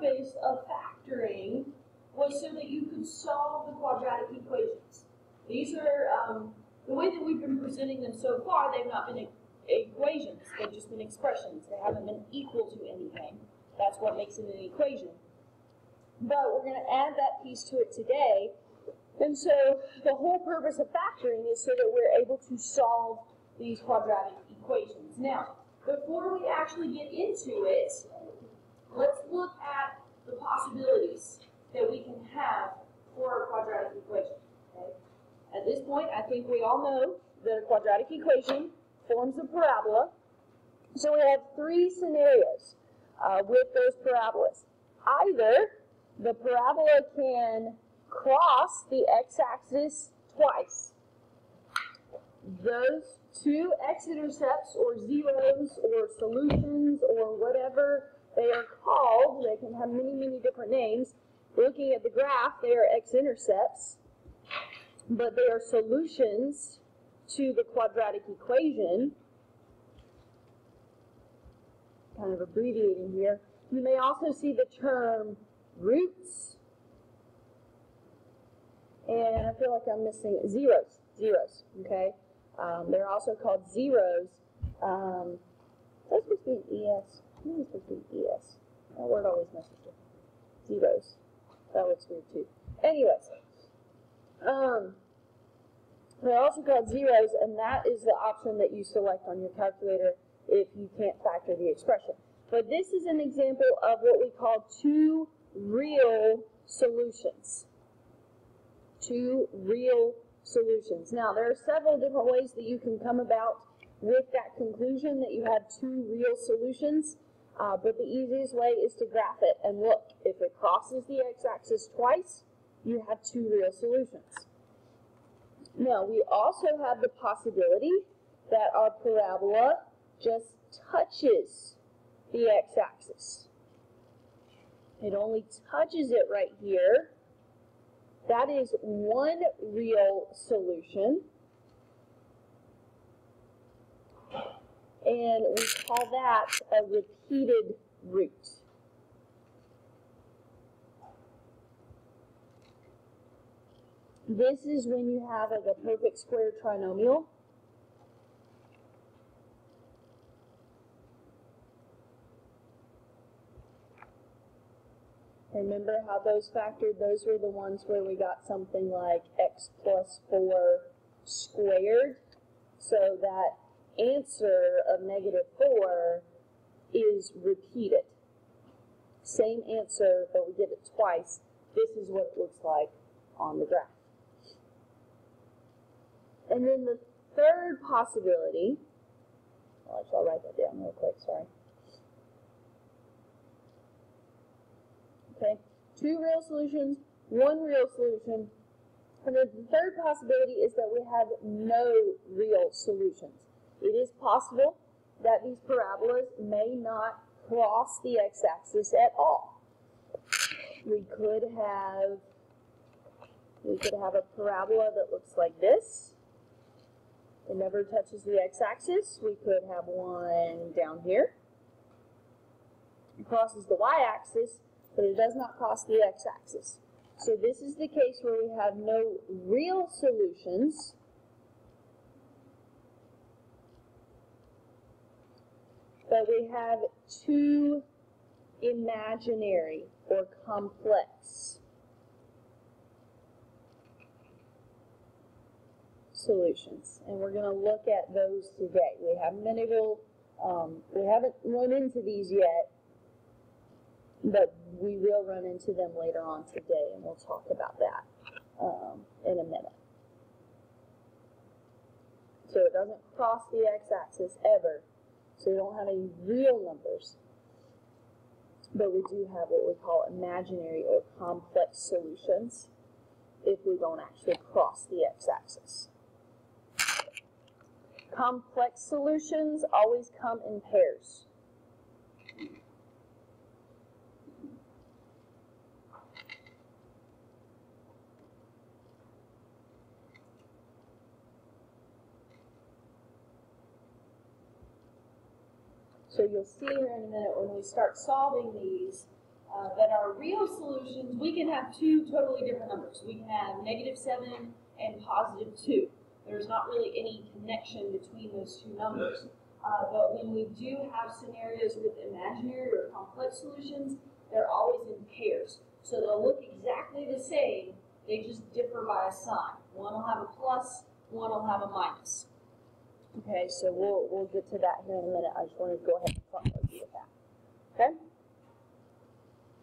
purpose of factoring was so that you could solve the quadratic equations. These are, um, the way that we've been presenting them so far, they've not been e- equations, they've just been expressions. They haven't been equal to anything. That's what makes it an equation. But we're going to add that piece to it today. And so the whole purpose of factoring is so that we're able to solve these quadratic equations. Now, before we actually get into it, let's look at the possibilities that we can have for a quadratic equation. Okay? At this point, I think we all know that a quadratic equation forms a parabola. So we have three scenarios uh, with those parabolas. Either the parabola can cross the x-axis twice. Those two x-intercepts or zeros or solutions or whatever they are called, they can have many, many different names. Looking at the graph, they are x-intercepts, but they are solutions to the quadratic equation. Kind of abbreviating here. You may also see the term roots. And I feel like I'm missing zeros. Zeros, okay? Um, they're also called zeros. Um, that's supposed to be ES. Think it's supposed to be ES. That word always messes with zeros. That looks weird too. Anyways, um, they're also called zeros, and that is the option that you select on your calculator if you can't factor the expression. But this is an example of what we call two real solutions. Two real solutions. Now, there are several different ways that you can come about with that conclusion that you have two real solutions, uh, but the easiest way is to graph it and look. If it crosses the x-axis twice, you have two real solutions. Now, we also have the possibility that our parabola just touches the x-axis. It only touches it right here. That is one real solution. And we call that a repeated root. This is when you have a perfect square trinomial. Remember how those factored? Those were the ones where we got something like x plus 4 squared. So that answer of negative 4 is repeated. Same answer, but we did it twice. This is what it looks like on the graph. And then the third possibility, well, I shall write that down real quick, sorry. Okay, two real solutions, one real solution. And then the third possibility is that we have no real solutions. It is possible that these parabolas may not cross the x-axis at all. We could have we could have a parabola that looks like this. It never touches the x-axis. We could have one down here. It crosses the y-axis, but it does not cross the x-axis. So this is the case where we have no real solutions. But we have two imaginary or complex solutions. And we're going to look at those today. We haven't been able, um, we haven't run into these yet, but we will run into them later on today, and we'll talk about that um, in a minute. So it doesn't cross the x-axis ever, so we don't have any real numbers. But we do have what we call imaginary or complex solutions if we don't actually cross the x-axis. Complex solutions always come in pairs. So you'll see here in a minute when we start solving these uh, that our real solutions, we can have two totally different numbers. We can have negative 7 and positive 2. There's not really any connection between those two numbers. Uh, but when we do have scenarios with imaginary or complex solutions, they're always in pairs. So they'll look exactly the same, they just differ by a sign. One will have a plus, one will have a minus. Okay, so we'll, we'll get to that here in a minute. I just wanted to go ahead and front you with that. Okay?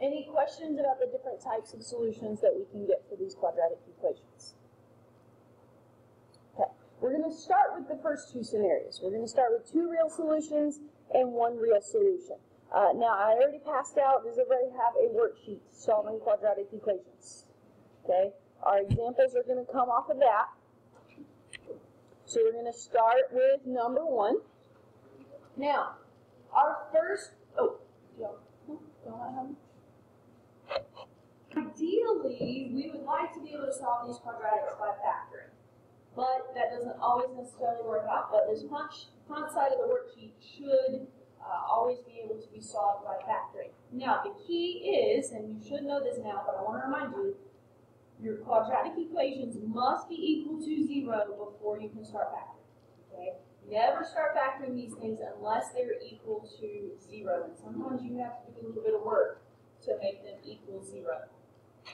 Any questions about the different types of solutions that we can get for these quadratic equations? Okay, we're going to start with the first two scenarios. We're going to start with two real solutions and one real solution. Uh, now, I already passed out, does everybody have a worksheet solving quadratic equations? Okay, our examples are going to come off of that. So we're going to start with number one. Now, our first, oh, have Ideally, we would like to be able to solve these quadratics by factoring, but that doesn't always necessarily work out. But this front, front side of the worksheet should uh, always be able to be solved by factoring. Now, the key is, and you should know this now, but I want to remind you, your quadratic equations must be equal to zero before you can start factoring. Okay? Never start factoring these things unless they're equal to zero. And sometimes you have to do a little bit of work to make them equal zero.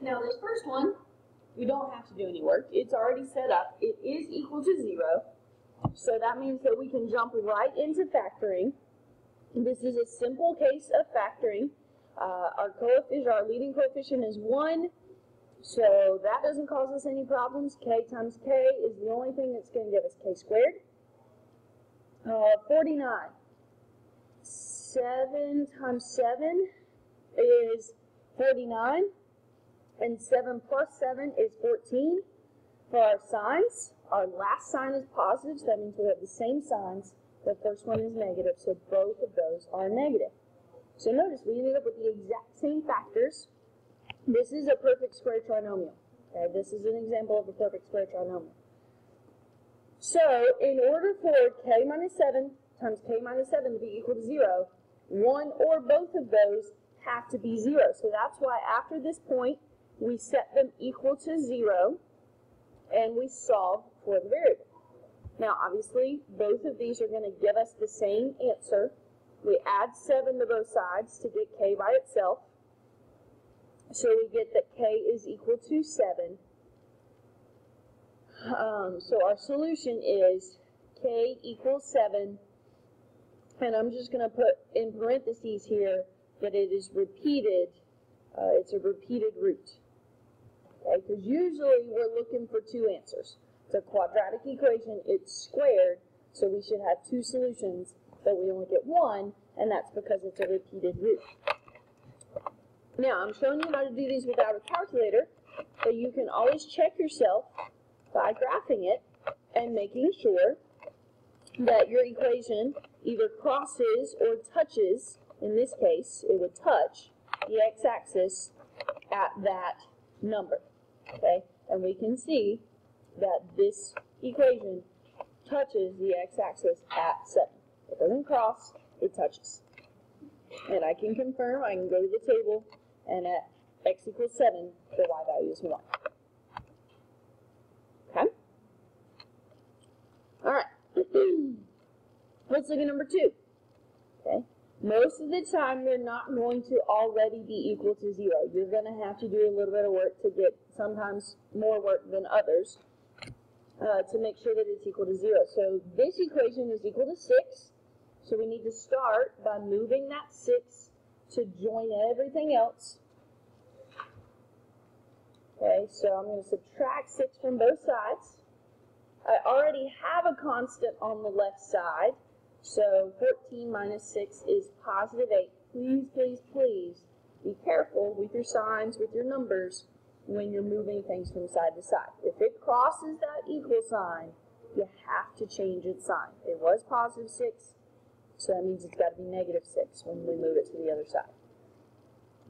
Now this first one, we don't have to do any work. It's already set up. It is equal to zero. So that means that we can jump right into factoring. This is a simple case of factoring. Uh, our coefficient, our leading coefficient is 1. So that doesn't cause us any problems. k times k is the only thing that's going to give us k squared. Uh, 49. 7 times 7 is 49. And 7 plus 7 is 14. For our signs, our last sign is positive, so that means we have the same signs. The first one is negative, so both of those are negative. So notice we ended up with the exact same factors. This is a perfect square trinomial. Okay, this is an example of a perfect square trinomial. So in order for k minus 7 times k minus 7 to be equal to 0, one or both of those have to be 0. So that's why after this point, we set them equal to 0, and we solve for the variable. Now, obviously, both of these are going to give us the same answer. We add 7 to both sides to get k by itself. So we get that k is equal to 7. Um, so our solution is k equals 7. And I'm just going to put in parentheses here that it is repeated. Uh, it's a repeated root. Okay, because usually we're looking for two answers. It's a quadratic equation, it's squared, so we should have two solutions, but we only get one, and that's because it's a repeated root. Now, I'm showing you how to do these without a calculator, but you can always check yourself by graphing it and making sure that your equation either crosses or touches, in this case, it would touch the x-axis at that number. Okay, and we can see that this equation touches the x-axis at 7. It doesn't cross, it touches. And I can confirm, I can go to the table, and at x equals 7, the y value is 1. Okay? Alright. Let's look at number 2. Okay? Most of the time, they're not going to already be equal to 0. You're going to have to do a little bit of work to get sometimes more work than others uh, to make sure that it's equal to 0. So this equation is equal to 6. So we need to start by moving that 6 to join everything else. Okay, so I'm going to subtract 6 from both sides. I already have a constant on the left side, so 14 minus 6 is positive 8. Please, please, please be careful with your signs, with your numbers, when you're moving things from side to side. If it crosses that equal sign, you have to change its sign. It was positive 6, so that means it's got to be negative 6 when we move it to the other side.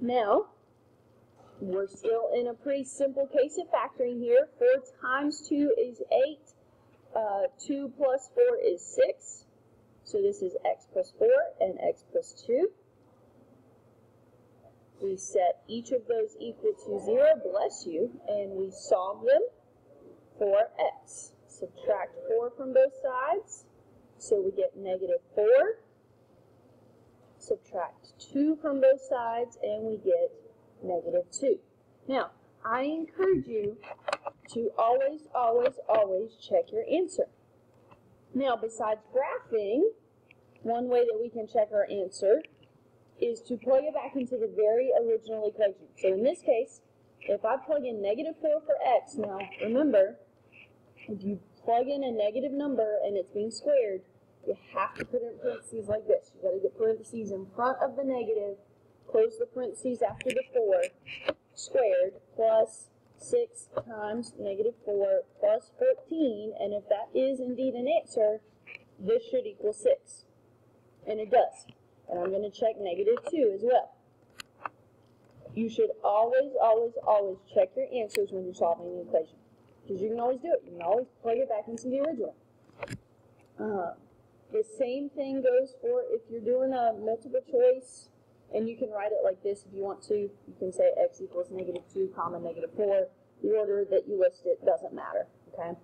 Now, we're still in a pretty simple case of factoring here. 4 times 2 is 8. Uh, 2 plus 4 is 6. So this is x plus 4 and x plus 2. we set each of those equal to zero, bless you, and we solve them for x. Subtract four from both sides, so we get negative four. Subtract two from both sides, and we get negative two. Now, I encourage you to always, always, always check your answer. Now, besides graphing, one way that we can check our answer is to plug it back into the very original equation. So in this case, if I plug in negative 4 for x, now remember, if you plug in a negative number and it's being squared, you have to put in parentheses like this. You got to get parentheses in front of the negative, close the parentheses after the 4, squared, plus 6 times negative 4 plus 14, and if that is indeed an answer, this should equal 6. And it does. And I'm going to check negative 2 as well. You should always, always, always check your answers when you're solving an equation. Because you can always do it. You can always plug it back into the original. Uh, the same thing goes for if you're doing a multiple choice, and you can write it like this if you want to. You can say x equals negative 2 comma negative 4. The order that you list it doesn't matter, okay?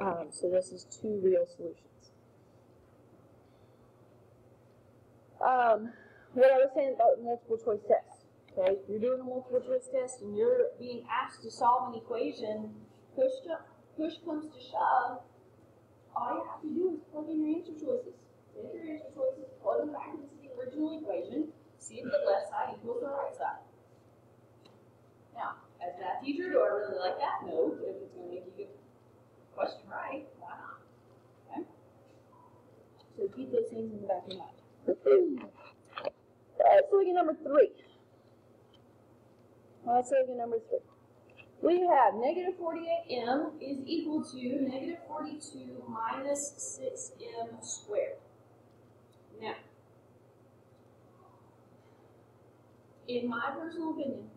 Um, so this is two real solutions. um, what I was saying about multiple choice tests. Okay, you're doing a multiple choice test and you're being asked to solve an equation. Push to, push comes to shove. All you have to do is plug in your answer choices. Take your answer choices, plug them back into the original equation. See if the left side equals the right side. Now, as a math teacher, do I really like that? No, but if it's going to make you get the question right, why not? Okay. So keep those things in the back of your mind. Let's look at number three. Let's look at number three. We have negative 48m is equal to negative 42 minus 6m squared. Now, in my personal opinion,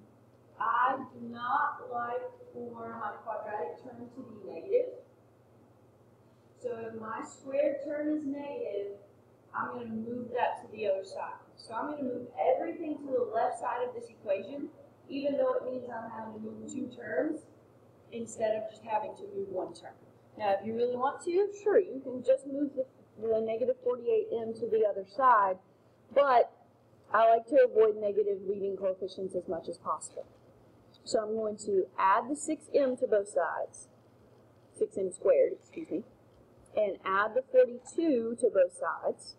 I do not like for my quadratic term to be negative. So if my squared term is negative, I'm going to move that to the other side. So I'm going to move everything to the left side of this equation, even though it means I'm having to move two terms instead of just having to move one term. Now, if you really want to, sure, you can just move the, the negative 48m to the other side, but I like to avoid negative leading coefficients as much as possible. So I'm going to add the 6m to both sides, 6m squared, excuse me, and add the 42 to both sides.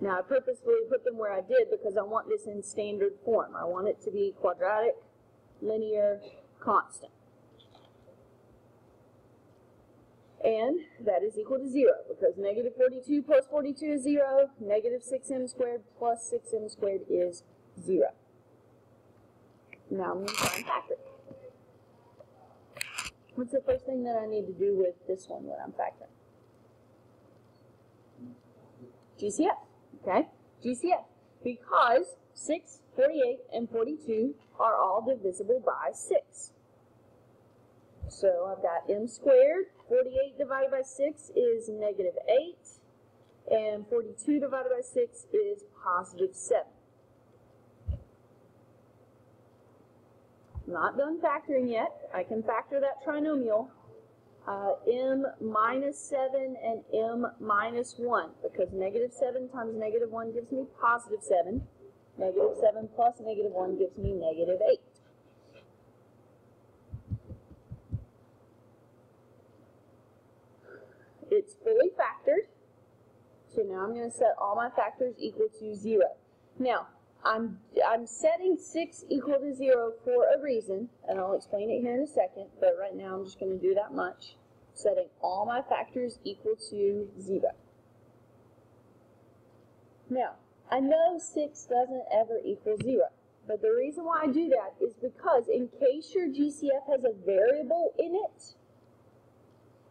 Now I purposefully put them where I did because I want this in standard form. I want it to be quadratic, linear, constant. And that is equal to 0 because negative 42 plus 42 is 0, negative 6m squared plus 6m squared is 0. Now I'm going to factor. What's the first thing that I need to do with this one when I'm factoring? GCF. Okay? GCF. Because 6, 48, and 42 are all divisible by 6. So I've got m squared. 48 divided by 6 is negative 8. And 42 divided by 6 is positive 7. Not done factoring yet. I can factor that trinomial uh, m minus 7 and m minus 1 because negative 7 times negative 1 gives me positive 7. Negative 7 plus negative 1 gives me negative 8. It's fully factored. So now I'm going to set all my factors equal to 0. Now, I'm, I'm setting 6 equal to 0 for a reason, and I'll explain it here in a second, but right now I'm just going to do that much. Setting all my factors equal to 0. Now, I know 6 doesn't ever equal 0, but the reason why I do that is because in case your GCF has a variable in it,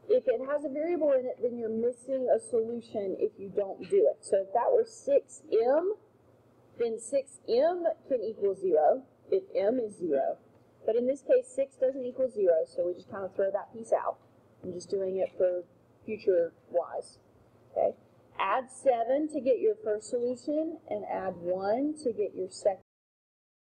if it has a variable in it, then you're missing a solution if you don't do it. So if that were 6m, then 6m can equal 0 if m is 0. But in this case, 6 doesn't equal 0, so we just kind of throw that piece out. I'm just doing it for future wise. Okay. Add 7 to get your first solution, and add 1 to get your second